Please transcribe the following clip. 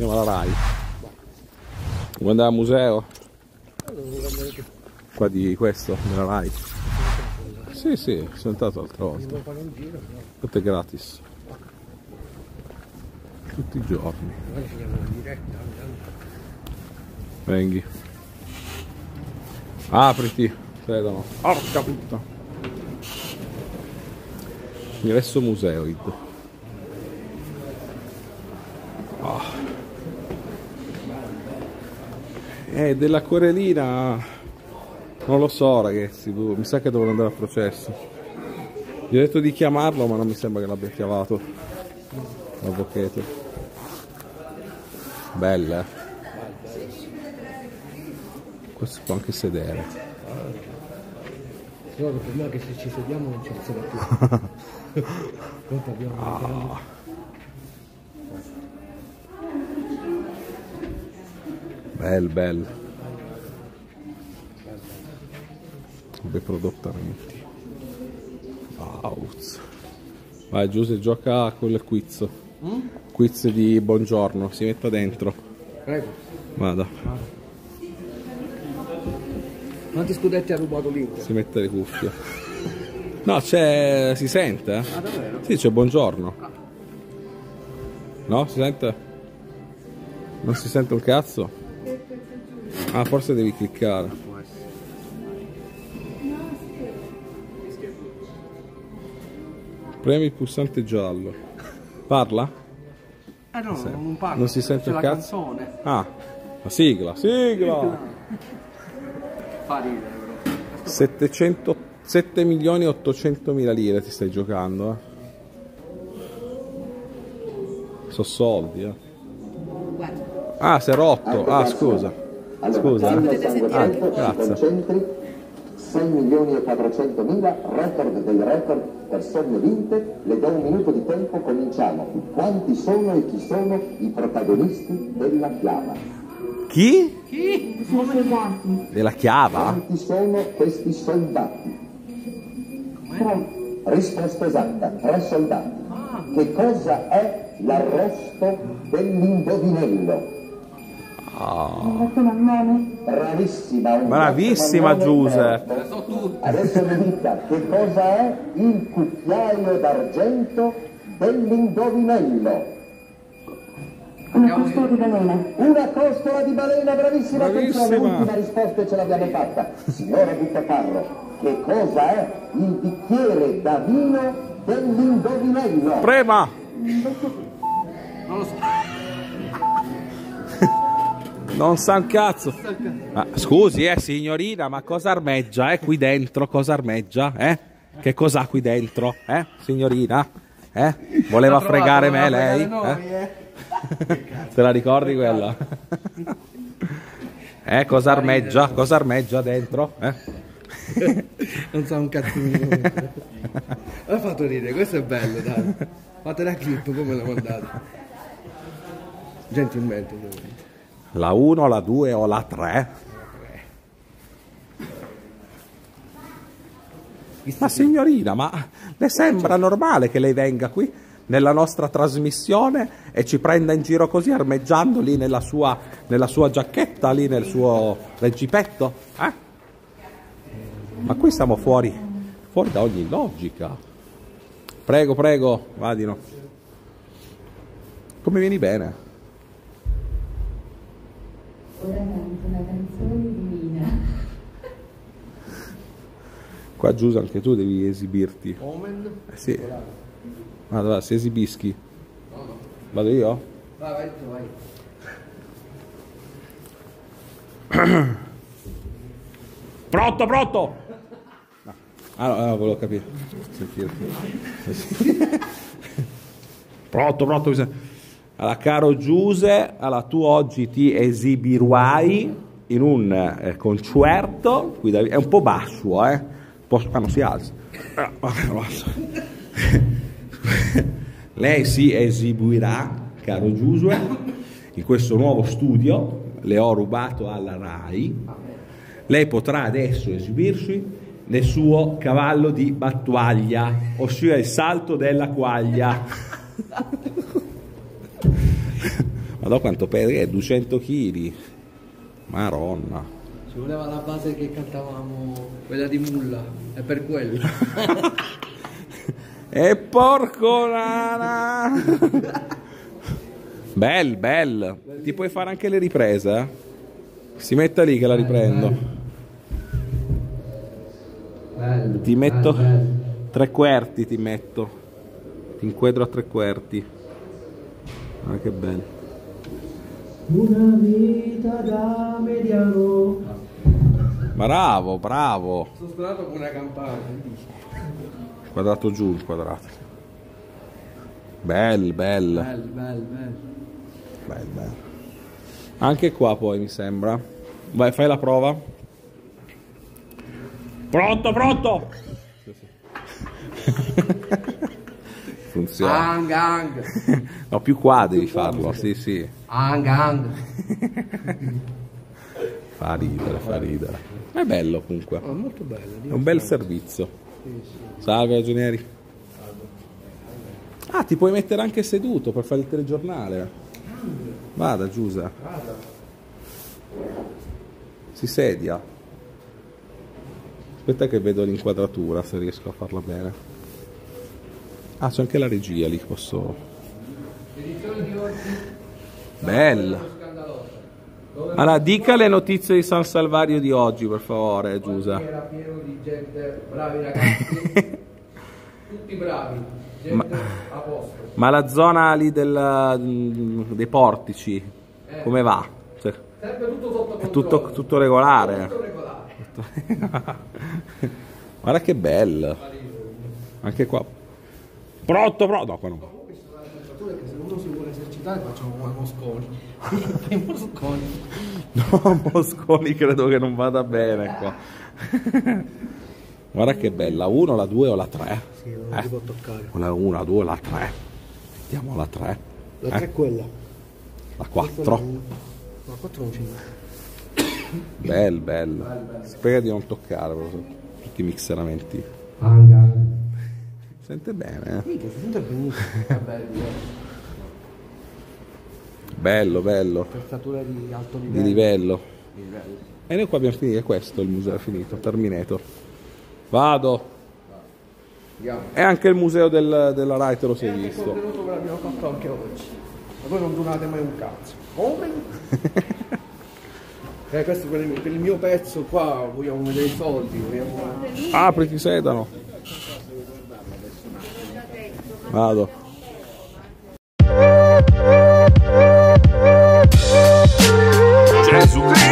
Andiamo alla RAI. Vuoi andare al museo? Qua di questo, della RAI. Sì, sì, sono entrato l'altra volta. Tutto è gratis. Tutti i giorni. Venghi. Apriti. Credono. Porca puttana. Ingresso museoid. Ah. Eh, della Corelina non lo so ragazzi, boh, mi sa che devono andare a processo. Gli ho detto di chiamarlo ma non mi sembra che l'abbia chiamato. L'avvocato. Bella. eh. Questo si può anche sedere. Solo per me che se ci sediamo non ci alzerà più. Poi abbiamo Bel, bel. Be prodotto veramente. Wow. Vai Giuse, gioca con il quiz. Quiz di buongiorno, si metta dentro. Prego. Vada, Quanti scudetti ha rubato l'Inter? si mette le cuffie. No, c'è. si sente? eh? Ah davvero? Sì, c'è buongiorno. No, si sente? Non si sente un cazzo? Ah, forse devi cliccare. Premi il pulsante giallo. Parla? Eh no, non parlo. Non si sente il la cazzo? canzone. Ah, la sigla, sigla! Fa ridere però. 700, 7 milioni e 800 mila lire ti stai giocando, eh. Sono soldi, eh. Ah, si è rotto. Ah, scusa. Scusa. eh. Ah, grazie. concentri 6 milioni e 400 mila, record dei record, persone vinte, le do un minuto di tempo, cominciamo. Quanti sono e chi sono i protagonisti della chiava? Chi? Sono soldati. Della chiava? Quanti sono questi soldati? Tre. Risposta esatta, tre soldati. Che cosa è l'arresto dell'indovinello? Bravissima, Bravissima, ottimo nome Giuse. esperto. Adesso mi dica che cosa è il cucchiaio d'argento dell'indovinello? Una costola di balena. Una costola di balena, bravissima, attenzione, Bravissima. l'ultima risposta ce l'abbiamo fatta. Signora Buttacarro, che cosa è il bicchiere da vino dell'indovinello? Prema! Non lo so. Non sa un cazzo. Ma, scusi, eh, signorina, ma cosa armeggia, eh, qui dentro? Cosa armeggia, eh? Che cos'ha qui dentro, eh, signorina? Eh? Voleva trovato, fregare me, lei? noi, eh? Te la ricordi quella? Eh, cosa armeggia? Cosa armeggia dentro? Eh? Non sa un nome. L'ha fatto ridere, questo è bello, dai. Fate la clip come l'ho mandata. Gentilmente, ovviamente. La 1, la 2 o la 3? Ma signorina, ma le sembra normale che lei venga qui nella nostra trasmissione e ci prenda in giro così armeggiando lì nella sua, nella sua giacchetta, lì nel suo reggipetto? Eh? Ma qui siamo fuori, fuori da ogni logica. Prego, prego, vadino. Come vieni bene? Ora canto una canzone divina. Qua Giuse anche tu devi esibirti. Omen. Eh sì. Ah, dove si esibischi? Vado io? Vai, vai, tu, vai. Pronto, pronto! Ah, no, no, volevo capire. Sentirti. Pronto, pronto. bisogna- Allora, caro Giuse, allora, tu oggi ti esibirai in un eh, concerto, da- è un po' basso, eh? Un po', ah, non si alza. Ah, basso. Lei si esibirà, caro Giuse, in questo nuovo studio, le ho rubato alla RAI. Lei potrà adesso esibirsi nel suo cavallo di battaglia, ossia il salto della quaglia. Madonna quanto pesa, è 200 kg. Maronna. Ci voleva la base che cantavamo, quella di Mulla, è per quello. E porco nana! bel, bel. Ti puoi fare anche le riprese? eh? Si metta lì che la riprendo. Bello. Ti metto tre quarti, ti metto. Ti inquadro a tre quarti. Ah, che bello. Una vita da mediano. Bravo, bravo. Sono suonato con una campana. Quadrato giù, il quadrato. Bel, bel. Bello, bello, bello. Bel, bel. Anche qua poi mi sembra. Vai, fai la prova. Pronto, pronto! Funziona. Ang, ang. No, più qua devi farlo, sì, sì. Ang, ang. Fa ridere, fa ridere. È bello comunque. Oh, molto bello. È un bel servizio. Salve ragionieri. Ah, ti puoi mettere anche seduto per fare il telegiornale. Vada, Giusa. Si sedia. Aspetta che vedo l'inquadratura se riesco a farla bene. Ah, c'è anche la regia lì, posso... L'edizione di oggi Bella. Allora, dica le notizie di San Salvario di oggi, per favore, Giusa. Era pieno di gente, bravi ragazzi. Tutti bravi. Gente a posto. Ma la zona lì del- dei portici, come va? Cioè, Sempre tutto è tutto, tutto regolare. Tutto regolare. Guarda che bello. Anche qua. Pronto, pronto. No, qua no. Comunque ci sono le attrezzature che se uno si vuole esercitare facciamo come Mosconi. No, Mosconi credo che non vada bene qua. Guarda che bella, 1, la 2 o la 3? Sì, non Eh. si può toccare. La 1, la 2 o la 3? Mettiamo la 3. La Eh? 3 è quella. La 4. La 4 non c'è. Bel, bello. Spera di non toccare proprio, tutti i mixeramenti. Anga. Sente bene, eh? Mica, si sente benissimo. Bello. Bello. Attrezzature di alto Di livello. livello. Di livello. E noi qua abbiamo finito, è questo il museo, è finito, Terminator. Vado. Andiamo. E anche il museo del- della Rai te lo sei Il visto. contenuto ve l'abbiamo fatto anche oggi. Ma voi non donate mai un cazzo. Come? eh, questo per il, per il mio pezzo qua vogliamo vedere i soldi. Vogliamo... Apri, ti sedano. Vado. Gesù.